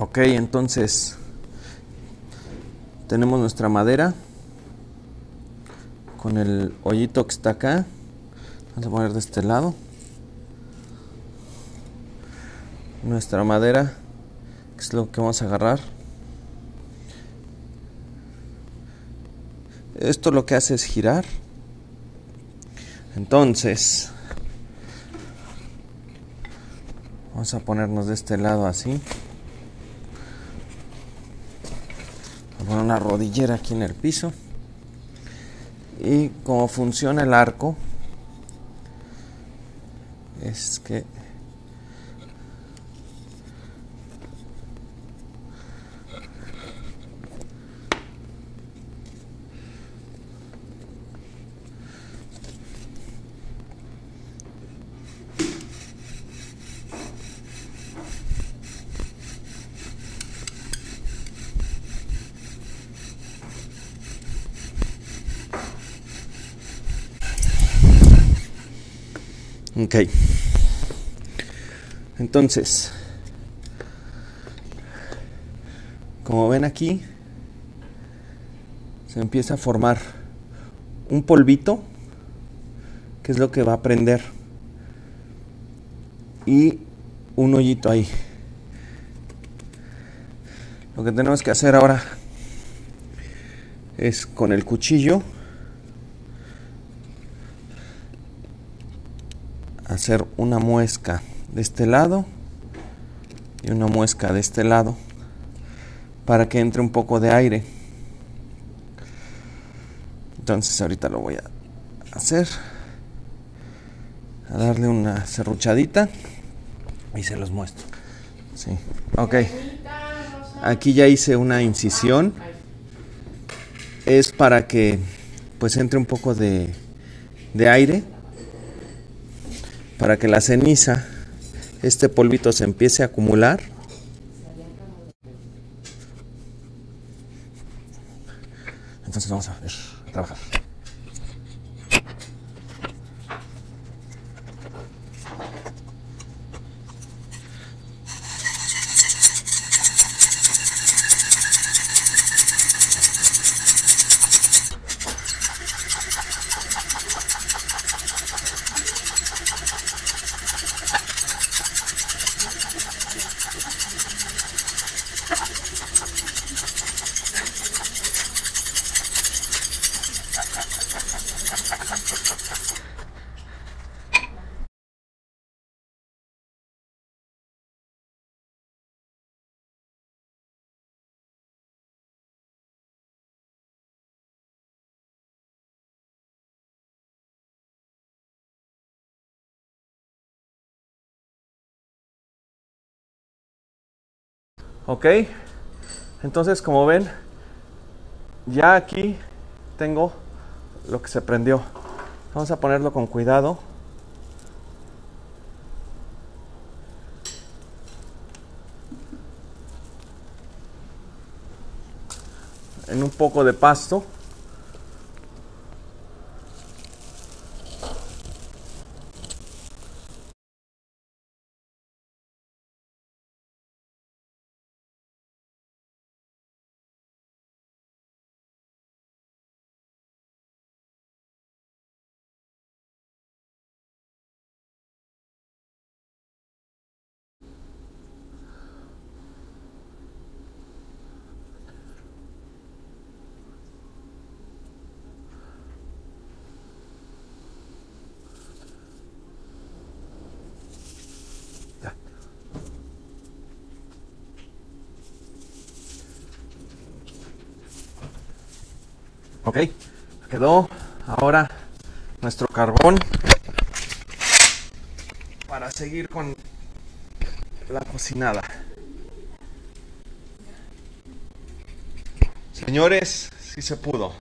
Ok, entonces tenemos nuestra madera con el hoyito que está acá. Vamos a poner de este lado. Nuestra madera, que es lo que vamos a agarrar. Esto lo que hace es girar. Entonces, vamos a ponernos de este lado así. Voy a poner una rodillera aquí en el piso. Y como funciona el arco, es que Ok. Entonces, como ven aquí, se empieza a formar un polvito, que es lo que va a prender, y un hoyito ahí. Lo que tenemos que hacer ahora es con el cuchillo hacer una muesca de este lado y una muesca de este lado para que entre un poco de aire. Entonces ahorita lo voy a hacer. A darle una serruchadita y se los muestro. Sí. Ok. Aquí ya hice una incisión. Es para que pues entre un poco de, de aire para que la ceniza, este polvito se empiece a acumular. Entonces vamos a ver, a trabajar. Ok, entonces como ven, ya aquí tengo lo que se prendió. Vamos a ponerlo con cuidado. En un poco de pasto. Ok, quedó ahora nuestro carbón para seguir con la cocinada. Señores, si se pudo.